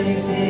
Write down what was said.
Falling